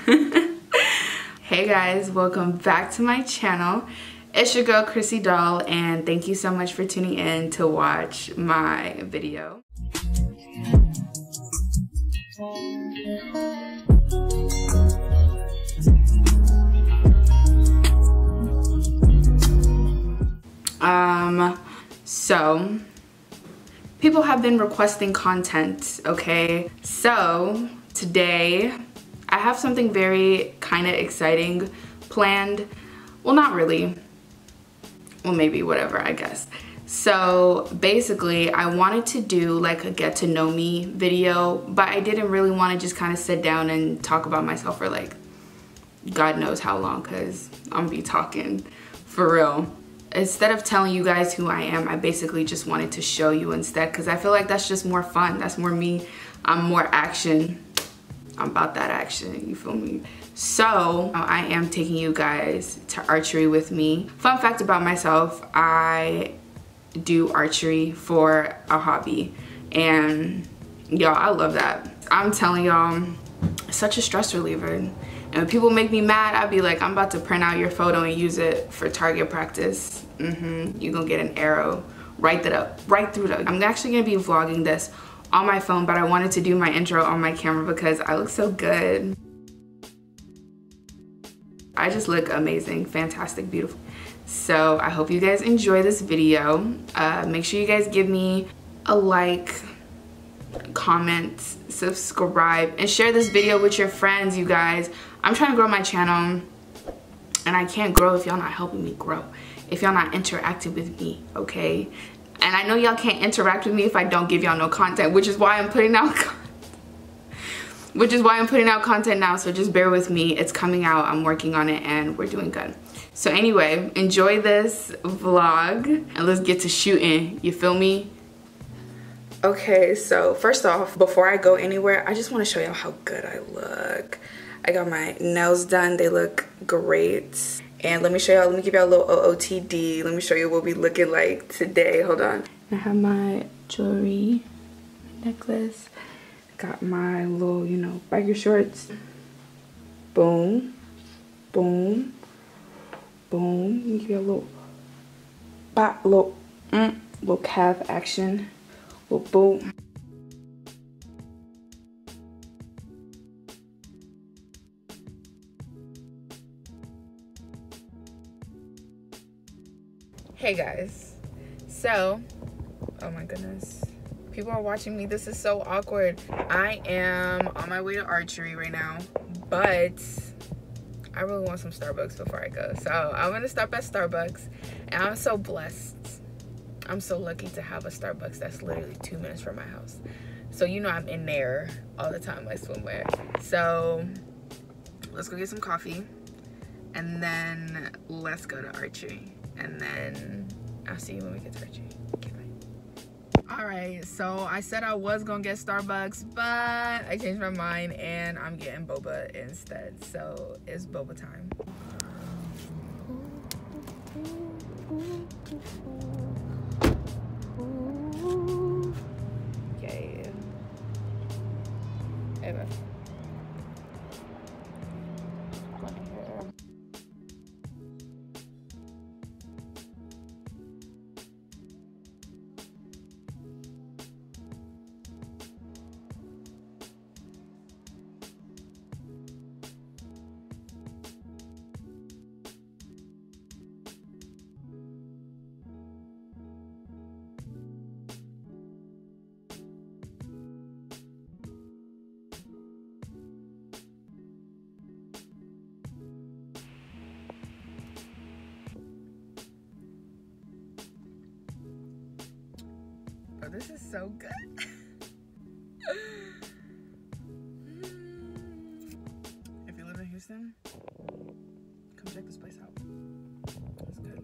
hey guys, welcome back to my channel. It's your girl Chrissy Doll and thank you so much for tuning in to watch my video. Um, so people have been requesting content, okay? So today have something very kind of exciting planned. Well, not really. Well, maybe whatever, I guess. So basically, I wanted to do like a get to know me video, but I didn't really want to just kind of sit down and talk about myself for like God knows how long because I'm gonna be talking for real instead of telling you guys who I am, I basically just wanted to show you instead because I feel like that's just more fun. That's more me. I'm more action. I'm about that action, you feel me? So I am taking you guys to archery with me. Fun fact about myself, I do archery for a hobby and y'all, I love that. I'm telling y'all, such a stress reliever. And when people make me mad, I'd be like, I'm about to print out your photo and use it for target practice mm-hmm, you're gonna get an arrow right that up, right through the, I'm actually gonna be vlogging this on my phone, but I wanted to do my intro on my camera because I look so good. I just look amazing, fantastic, beautiful. So I hope you guys enjoy this video. Uh, make sure you guys give me a like, comment, subscribe, and share this video with your friends, you guys. I'm trying to grow my channel and I can't grow if y'all not helping me grow if y'all not interacting with me, okay? And I know y'all can't interact with me if I don't give y'all no content, which is why I'm putting out which is why I'm putting out content now, so just bear with me. It's coming out, I'm working on it, and we're doing good. So anyway, enjoy this vlog, and let's get to shooting, you feel me? Okay, so first off, before I go anywhere, I just want to show y'all how good I look. I got my nails done, they look great. And let me show y'all, let me give y'all a little OOTD. Let me show you what we looking like today. Hold on. I have my jewelry, necklace. Got my little, you know, biker shorts. Boom. Boom. Boom. Let me give you a little bop, little, mm, little calf action. Little boom. Hey guys, so, oh my goodness, people are watching me. This is so awkward. I am on my way to archery right now, but I really want some Starbucks before I go. So I'm gonna stop at Starbucks and I'm so blessed. I'm so lucky to have a Starbucks that's literally two minutes from my house. So you know I'm in there all the time like swimwear. So let's go get some coffee and then let's go to archery and then I'll see you when we get to archery. Okay, bye. All right, so I said I was gonna get Starbucks, but I changed my mind and I'm getting boba instead. So it's boba time. This is so good. if you live in Houston, come check this place out. It's good.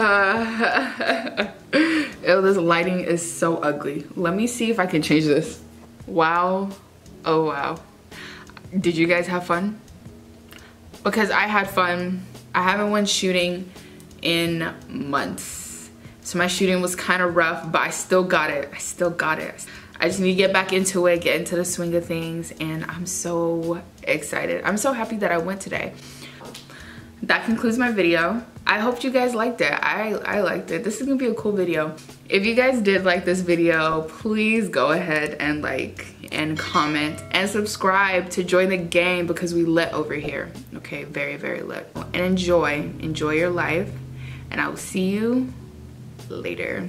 Ew, this lighting is so ugly. Let me see if I can change this. Wow. Oh, wow. Did you guys have fun? Because I had fun. I haven't went shooting in months. So my shooting was kind of rough, but I still got it. I still got it. I just need to get back into it, get into the swing of things, and I'm so excited. I'm so happy that I went today. That concludes my video. I hope you guys liked it. I, I liked it. This is gonna be a cool video. If you guys did like this video, please go ahead and like and comment and subscribe to join the game because we lit over here. Okay, very, very lit. And enjoy, enjoy your life. And I will see you later.